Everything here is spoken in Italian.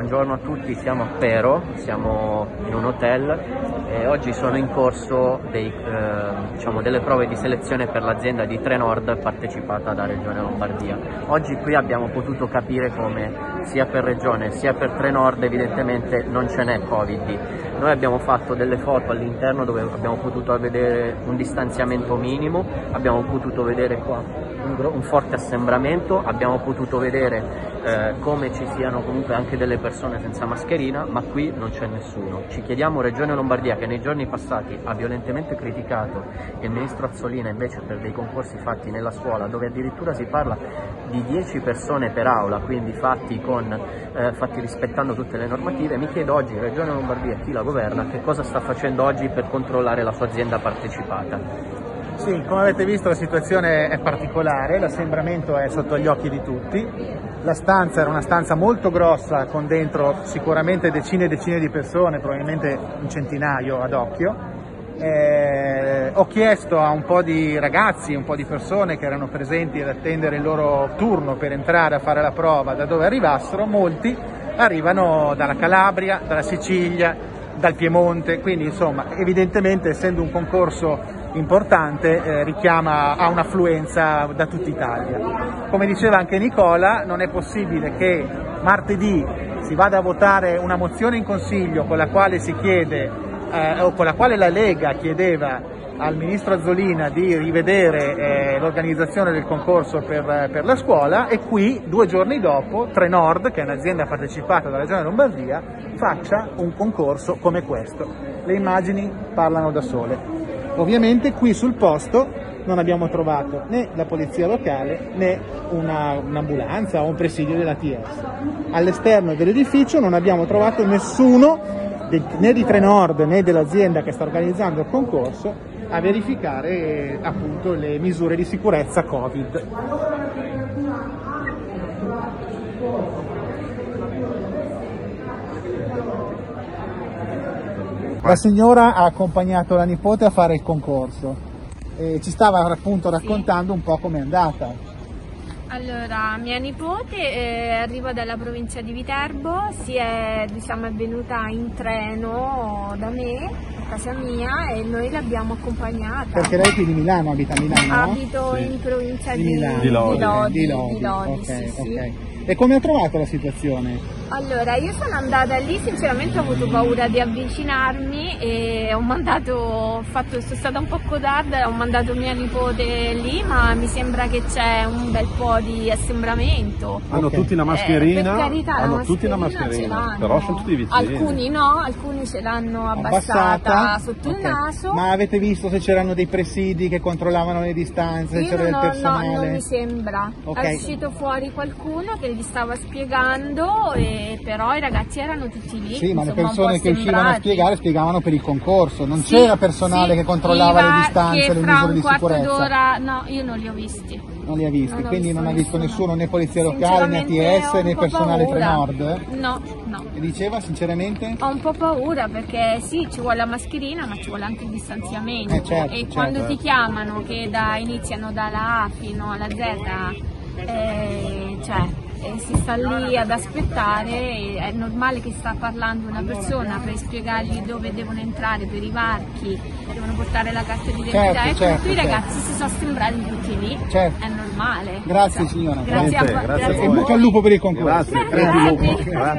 buongiorno a tutti, siamo a Pero, siamo in un hotel e oggi sono in corso dei, eh, diciamo, delle prove di selezione per l'azienda di Trenord partecipata da Regione Lombardia. Oggi qui abbiamo potuto capire come sia per Regione sia per Trenord evidentemente non ce n'è Covid. Noi abbiamo fatto delle foto all'interno dove abbiamo potuto vedere un distanziamento minimo, abbiamo potuto vedere qua un, un forte assembramento, abbiamo potuto vedere eh, come ci siano comunque anche delle persone senza mascherina, ma qui non c'è nessuno. Ci chiediamo Regione Lombardia che nei giorni passati ha violentemente criticato il ministro Azzolina invece per dei concorsi fatti nella scuola dove addirittura si parla di 10 persone per aula, quindi fatti, con, eh, fatti rispettando tutte le normative, mi chiedo oggi Regione Lombardia chi la governa che cosa sta facendo oggi per controllare la sua azienda partecipata. Sì, come avete visto la situazione è particolare, l'assembramento è sotto gli occhi di tutti, la stanza era una stanza molto grossa con dentro sicuramente decine e decine di persone, probabilmente un centinaio ad occhio. Eh, ho chiesto a un po' di ragazzi, un po' di persone che erano presenti ad attendere il loro turno per entrare a fare la prova da dove arrivassero, molti arrivano dalla Calabria, dalla Sicilia, dal Piemonte, quindi insomma evidentemente essendo un concorso importante eh, richiama a un'affluenza da tutta Italia. Come diceva anche Nicola, non è possibile che martedì si vada a votare una mozione in Consiglio con la quale si chiede eh, o con la quale la Lega chiedeva al ministro Azzolina di rivedere eh, l'organizzazione del concorso per, per, la scuola e qui due giorni dopo Trenord, che è un'azienda partecipata dalla Regione Lombardia, faccia un concorso come questo. Le immagini parlano da sole. Ovviamente qui sul posto non abbiamo trovato né la polizia locale né una, un'ambulanza o un presidio della TS. All'esterno dell'edificio non abbiamo trovato nessuno né di Trenord né dell'azienda che sta organizzando il concorso a verificare appunto le misure di sicurezza Covid. La signora ha accompagnato la nipote a fare il concorso e ci stava appunto raccontando un po' com'è andata. Allora, mia nipote eh, arriva dalla provincia di Viterbo, si è, diciamo, è venuta in treno da me, a casa mia, e noi l'abbiamo accompagnata. Perché lei è qui di Milano, abita a Milano? No? Abito sì. in provincia di, di Milano. Di Lodi. Di Lodi, di Lodi, di Lodi. okay, sì, okay. sì. E come ha trovato la situazione? Allora, io sono andata lì, sinceramente ho avuto paura di avvicinarmi e ho mandato, ho fatto, sono stata un po' codarda, ho mandato mia nipote lì, ma mi sembra che c'è un bel po' di assembramento. Hanno okay. tutti la mascherina, eh, carità, hanno la tutti la mascherina, però sono tutti vicini. Alcuni no, alcuni ce l'hanno abbassata, abbassata. sotto okay. il naso. Ma avete visto se c'erano dei presidi che controllavano le distanze, c'era del personale? No, non mi sembra. Okay. È uscito fuori qualcuno che gli stava spiegando e però i ragazzi erano tutti lì. Sì, ma le persone che uscivano a spiegare spiegavano per il concorso, non sì, c'era personale sì, che controllava le distanze, le misure di sicurezza. d'ora, no, io non li ho visti. Non li ha visti, non quindi non ha visto nessuno, né polizia locale, né ATS, né personale Trenord? No, no. E diceva sinceramente? Ho un po' paura perché sì, ci vuole la mascherina, ma ci vuole anche il distanziamento. Eh, certo, e certo. quando ti chiamano che da, iniziano dalla A fino alla Z, eh, cioè eh, si sta lì ad aspettare, è normale che sta parlando una persona per spiegargli dove devono entrare per i varchi, devono portare la carta d'identità certo, ecco certo, tutti i certo. ragazzi certo. si sono sembrati tutti lì, certo. è normale. Grazie cioè, signora. Grazie, grazie, a, grazie, grazie a voi. E bocca al lupo per il concorso. Grazie.